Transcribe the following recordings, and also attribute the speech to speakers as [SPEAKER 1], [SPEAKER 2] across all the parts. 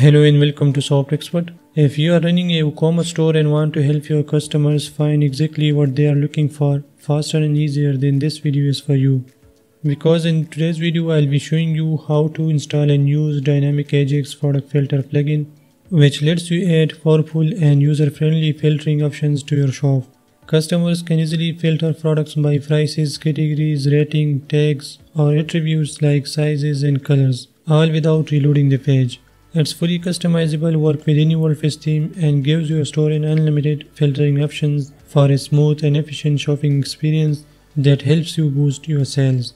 [SPEAKER 1] Hello and welcome to Soft Expert. If you are running a WooCommerce store and want to help your customers find exactly what they are looking for faster and easier, then this video is for you. Because in today's video I'll be showing you how to install and use Dynamic Ajax product filter plugin which lets you add powerful and user-friendly filtering options to your shop. Customers can easily filter products by prices, categories, rating, tags, or attributes like sizes and colors, all without reloading the page. It's fully customizable, work with any WordPress theme and gives your store an unlimited filtering options for a smooth and efficient shopping experience that helps you boost your sales.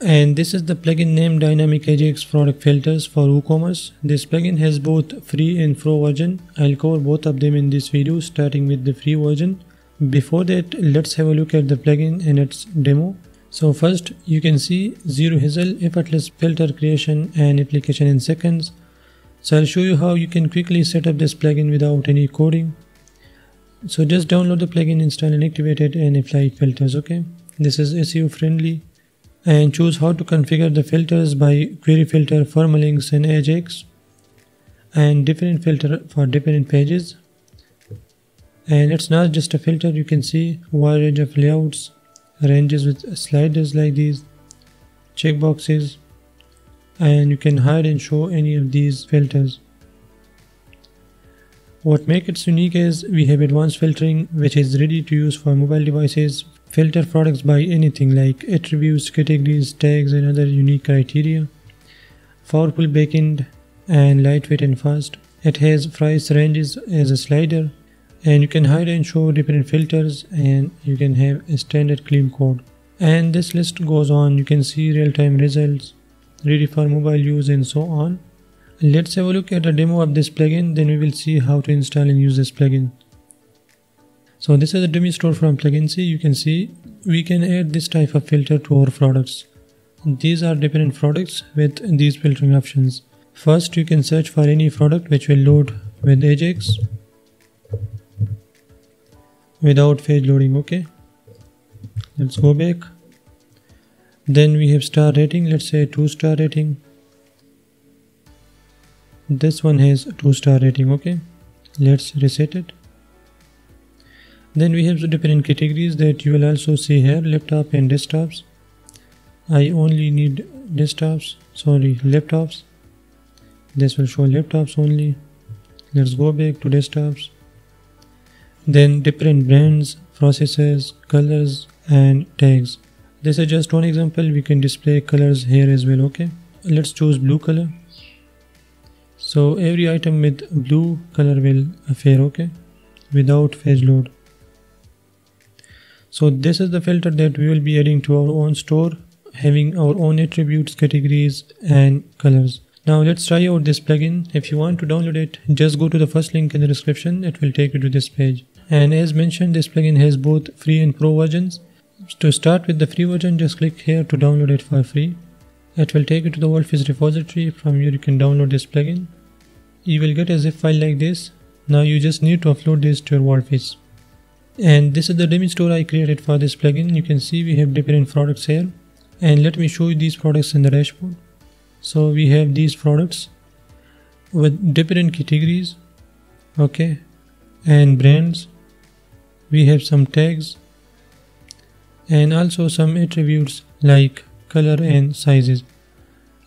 [SPEAKER 1] And this is the plugin named Dynamic Ajax Product Filters for WooCommerce. This plugin has both free and pro version. I'll cover both of them in this video starting with the free version. Before that, let's have a look at the plugin and its demo. So first, you can see zero hassle, effortless filter creation and application in seconds. So I'll show you how you can quickly set up this plugin without any coding. So just download the plugin, install and activate it and apply filters, okay? This is SEO friendly. And choose how to configure the filters by query filter, permalinks and Ajax. And different filter for different pages. And it's not just a filter, you can see wide range of layouts, ranges with sliders like these, checkboxes, and you can hide and show any of these filters. What makes it unique is we have advanced filtering which is ready to use for mobile devices, filter products by anything like attributes, categories, tags and other unique criteria. Powerful backend and lightweight and fast. It has price ranges as a slider and you can hide and show different filters and you can have a standard clean code. And this list goes on, you can see real-time results, ready for mobile use and so on. Let's have a look at a demo of this plugin then we will see how to install and use this plugin. So this is a dummy store from Pluginsy. You can see we can add this type of filter to our products. These are different products with these filtering options. First you can search for any product which will load with Ajax without page loading okay. Let's go back then we have star rating let's say 2 star rating. This one has 2 star rating okay? Let's reset it. Then we have different categories that you will also see here laptop and desktops. I only need desktops sorry laptops. This will show laptops only. Let's go back to desktops. Then different brands processes colors and tags this is just one example. We can display colors here as well okay? Let's choose blue color. So every item with blue color will appear okay? Without page load. So this is the filter that we will be adding to our own store having our own attributes categories and colors. Now let's try out this plugin. If you want to download it just go to the first link in the description. It will take you to this page. And as mentioned this plugin has both free and pro versions to start with the free version, just click here to download it for free. It will take you to the WordPress repository. From here you can download this plugin. You will get a zip file like this. Now you just need to upload this to your WordPress. And this is the demo store I created for this plugin. You can see we have different products here. And let me show you these products in the dashboard. So we have these products with different categories. Okay. And brands. We have some tags and also some attributes like color and sizes.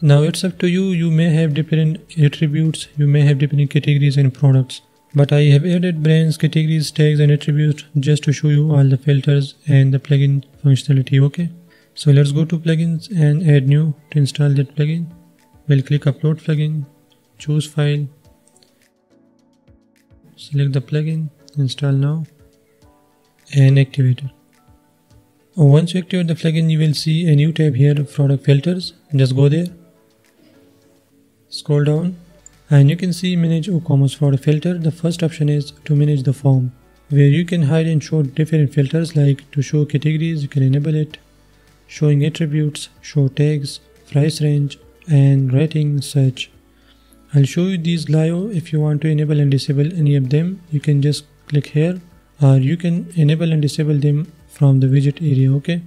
[SPEAKER 1] Now it's up to you. You may have different attributes you may have different categories and products but I have added brands categories tags and attributes just to show you all the filters and the plugin functionality okay? So let's go to plugins and add new. To install that plugin we'll click upload plugin choose file select the plugin install now and activate it once you activate the plugin, you will see a new tab here, product filters. Just go there. Scroll down and you can see manage WooCommerce product filter. The first option is to manage the form where you can hide and show different filters like to show categories, you can enable it, showing attributes, show tags, price range and rating search. I'll show you these live if you want to enable and disable any of them. You can just click here or you can enable and disable them from the widget area okay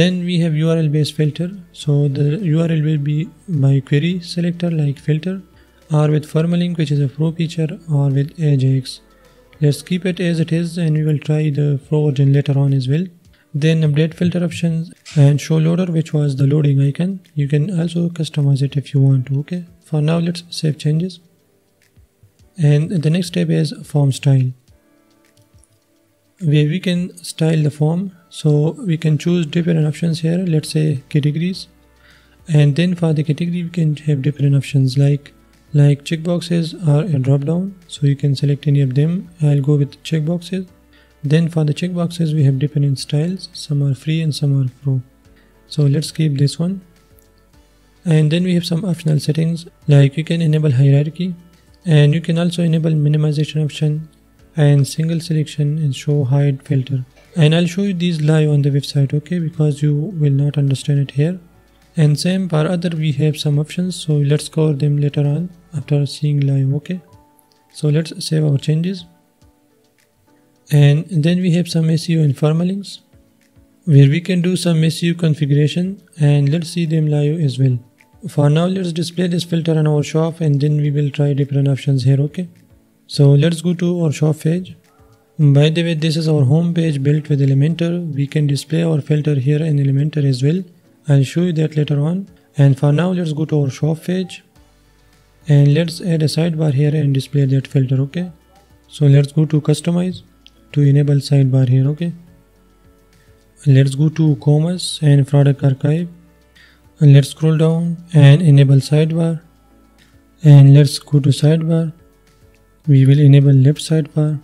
[SPEAKER 1] then we have url based filter so the url will be by query selector like filter or with Permalink which is a pro feature or with Ajax. Let's keep it as it is and we will try the pro version later on as well. Then update filter options and show loader which was the loading icon. You can also customize it if you want to okay. For now let's save changes. And the next step is form style where we can style the form. So we can choose different options here. Let's say categories. And then for the category we can have different options like like checkboxes are a drop down so you can select any of them. I'll go with checkboxes. Then for the checkboxes we have different styles. Some are free and some are pro. So let's keep this one. And then we have some optional settings. Like you can enable hierarchy. And you can also enable minimization option and single selection and show hide filter. And I'll show you these live on the website okay? Because you will not understand it here. And same for other we have some options so let's cover them later on after seeing live okay? So let's save our changes. And then we have some SEO and permalinks where we can do some SEO configuration and let's see them live as well. For now let's display this filter on our shop and then we will try different options here okay so let's go to our shop page. By the way this is our home page built with elementor. We can display our filter here in elementor as well. I'll show you that later on. And for now let's go to our shop page. And let's add a sidebar here and display that filter okay? So let's go to customize to enable sidebar here okay? Let's go to commerce and product archive. And let's scroll down and enable sidebar. And let's go to sidebar we will enable left sidebar.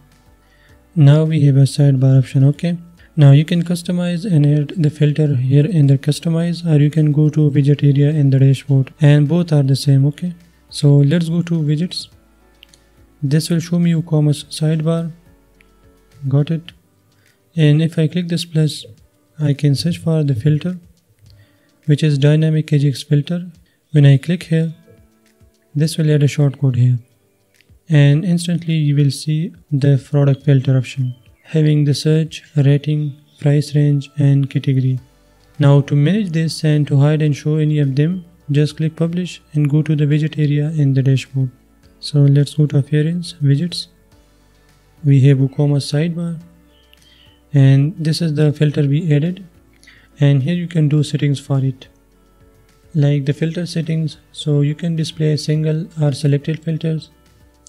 [SPEAKER 1] Now we have a sidebar option okay? Now you can customize and add the filter here in the customize or you can go to widget area in the dashboard and both are the same okay? So let's go to widgets. This will show me commerce sidebar. Got it? And if I click this plus I can search for the filter which is dynamic Ajax filter. When I click here this will add a shortcode here and instantly you will see the product filter option having the search, rating, price range and category. Now to manage this and to hide and show any of them just click publish and go to the widget area in the dashboard. So let's go to appearance widgets. We have WooCommerce sidebar and this is the filter we added and here you can do settings for it like the filter settings so you can display single or selected filters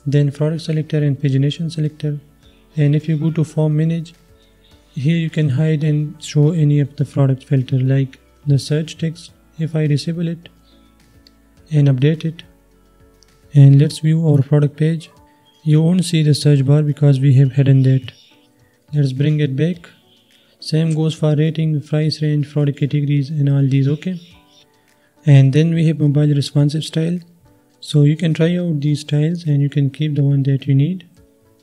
[SPEAKER 1] then product selector and pagination selector. And if you go to form manage here you can hide and show any of the product filter like the search text if I disable it and update it. And let's view our product page. You won't see the search bar because we have hidden that. Let's bring it back. Same goes for rating price range product categories and all these okay? And then we have mobile responsive style so you can try out these styles and you can keep the one that you need.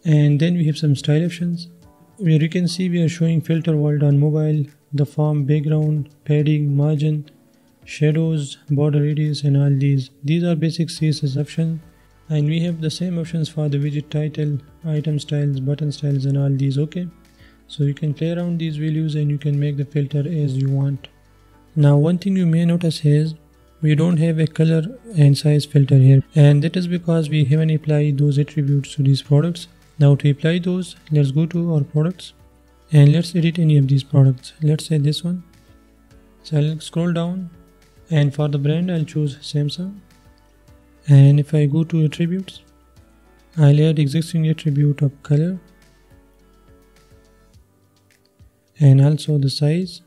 [SPEAKER 1] And then we have some style options. Where you can see we are showing filter world on mobile the form background padding margin shadows border radius and all these. These are basic css options and we have the same options for the widget title item styles button styles and all these. Okay. So you can play around these values and you can make the filter as you want. Now one thing you may notice is we don't have a color and size filter here and that is because we haven't applied those attributes to these products. Now to apply those let's go to our products and let's edit any of these products. Let's say this one. So I'll scroll down and for the brand I'll choose Samsung. And if I go to attributes I'll add existing attribute of color and also the size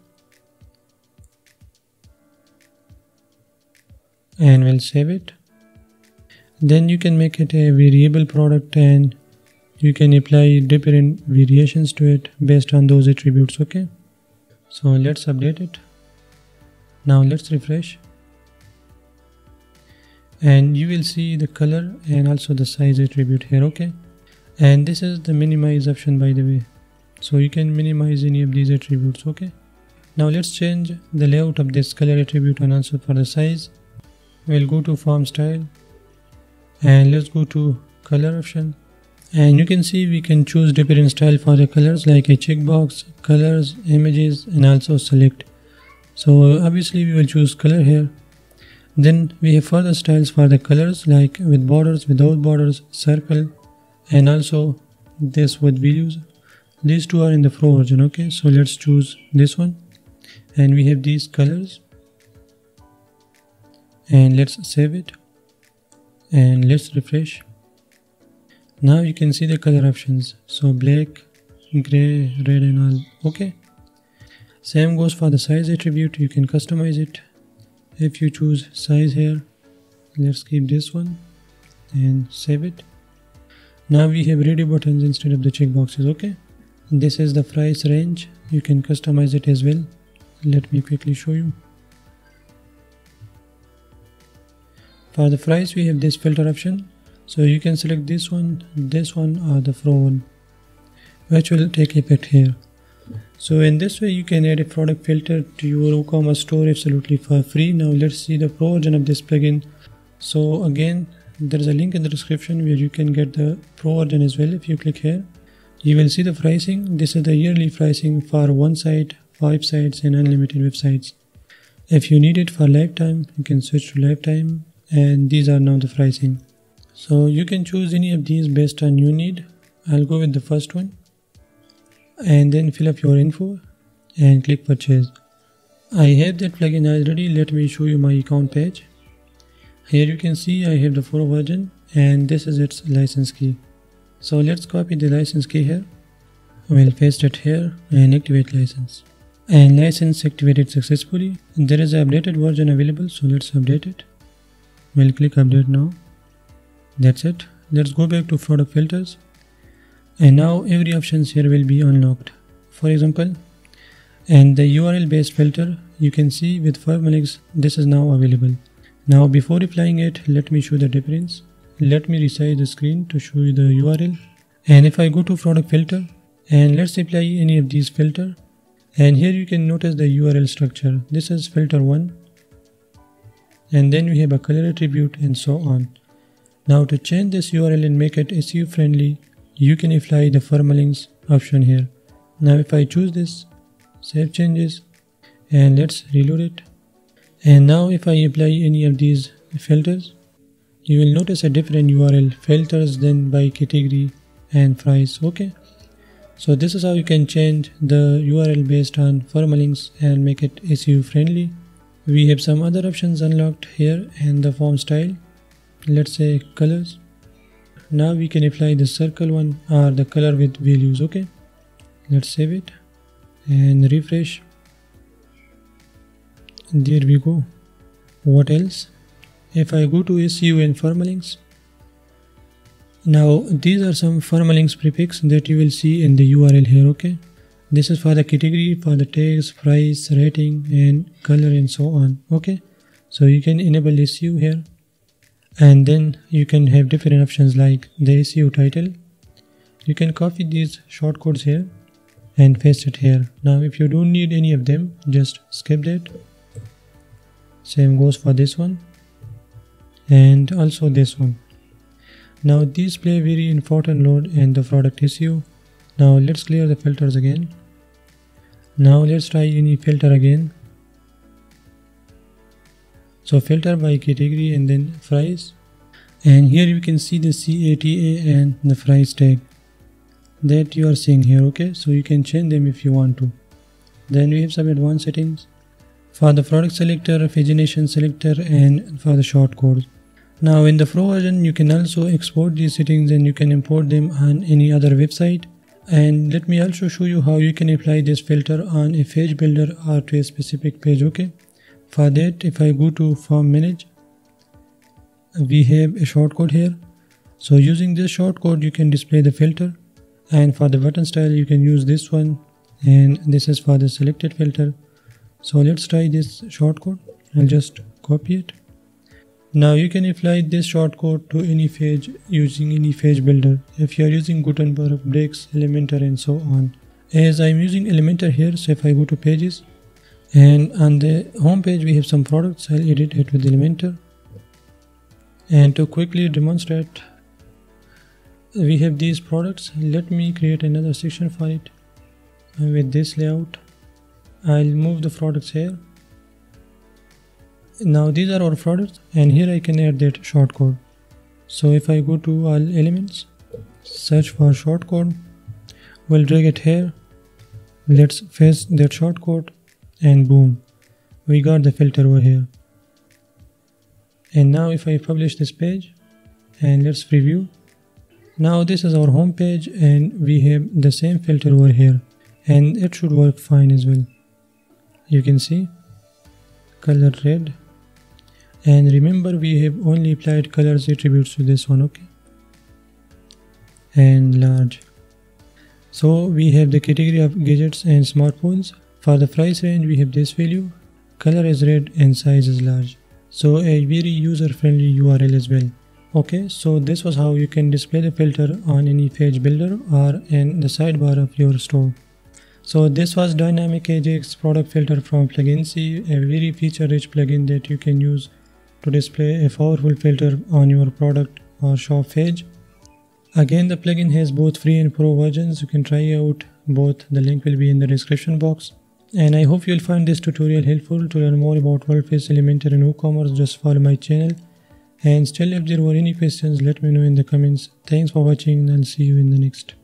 [SPEAKER 1] and we'll save it. Then you can make it a variable product and you can apply different variations to it based on those attributes okay? So let's update it. Now let's refresh. And you will see the color and also the size attribute here okay? And this is the minimize option by the way. So you can minimize any of these attributes okay? Now let's change the layout of this color attribute and also for the size we'll go to form style. And let's go to color option. And you can see we can choose different style for the colors like a checkbox colors images and also select. So obviously we will choose color here. Then we have further styles for the colors like with borders without borders circle and also this with videos these two are in the pro version okay? So let's choose this one. And we have these colors and let's save it. And let's refresh. Now you can see the color options. So black gray red and all. Okay. Same goes for the size attribute. You can customize it. If you choose size here let's keep this one and save it. Now we have ready buttons instead of the checkboxes okay. This is the price range. You can customize it as well. Let me quickly show you for the price we have this filter option so you can select this one this one or the pro one which will take effect here so in this way you can add a product filter to your WooCommerce store absolutely for free. Now let's see the pro version of this plugin. So again there is a link in the description where you can get the pro version as well if you click here. You will see the pricing. This is the yearly pricing for one site, five sites and unlimited websites. If you need it for lifetime, you can switch to lifetime and these are now the pricing. So you can choose any of these based on your need. I'll go with the first one and then fill up your info and click purchase. I have that plugin already. Let me show you my account page. Here you can see I have the pro version and this is its license key. So let's copy the license key here. We'll paste it here and activate license. And license activated successfully. There is an updated version available so let's update it. We'll click update now. That's it. Let's go back to product filters. And now every options here will be unlocked. For example and the URL based filter you can see with Permalinks this is now available. Now before applying it let me show the difference. Let me resize the screen to show you the URL and if I go to product filter and let's apply any of these filter. And here you can notice the URL structure. This is filter 1 and then we have a color attribute and so on now to change this URL and make it SEO friendly you can apply the Permalinks option here. Now if I choose this, save changes and let's reload it. And now if I apply any of these filters, you will notice a different URL filters then by category and price. Okay. So this is how you can change the URL based on Permalinks and make it SEO friendly. We have some other options unlocked here and the form style. Let's say colors. Now we can apply the circle one or the color with values okay? Let's save it and refresh. There we go. What else? If I go to SEO and Permalinks now these are some Permalinks prefix that you will see in the URL here okay this is for the category for the tags price rating and color and so on. Okay? So you can enable SEO here. And then you can have different options like the SEO title. You can copy these shortcodes here and paste it here. Now if you don't need any of them just skip that. Same goes for this one. And also this one. Now these play very important role in the product SEO now let's clear the filters again. Now let's try any filter again. So filter by category and then fries. And here you can see the CATA and the fries tag that you are seeing here okay? So you can change them if you want to. Then we have some advanced settings for the product selector pagination selector and for the shortcodes now in the pro version you can also export these settings and you can import them on any other website and let me also show you how you can apply this filter on a page builder or to a specific page okay? For that if I go to form manage we have a shortcode here. So using this shortcode you can display the filter. And for the button style you can use this one. And this is for the selected filter. So let's try this shortcode I'll just copy it now you can apply this shortcode to any page using any page builder. If you are using Gutenberg, Bricks, Elementor and so on. As I'm using Elementor here so if I go to pages and on the home page we have some products. I'll edit it with Elementor. And to quickly demonstrate we have these products. Let me create another section for it. With this layout I'll move the products here now these are our products and here I can add that shortcode so if I go to all elements search for shortcode we'll drag it here. Let's face that shortcode and boom we got the filter over here. And now if I publish this page and let's preview. Now this is our home page and we have the same filter over here and it should work fine as well. You can see color red and remember we have only applied colors attributes to this one okay? And large. So we have the category of gadgets and smartphones. For the price range we have this value. Color is red and size is large. So a very user friendly url as well. Okay so this was how you can display the filter on any page builder or in the sidebar of your store. So this was dynamic ajax product filter from Pluginsy a very feature rich plugin that you can use to display a powerful filter on your product or shop page. Again, the plugin has both free and pro versions. You can try out both. The link will be in the description box. And I hope you'll find this tutorial helpful to learn more about WordPress, Elementor and WooCommerce. Just follow my channel. And still, if there were any questions, let me know in the comments. Thanks for watching and I'll see you in the next.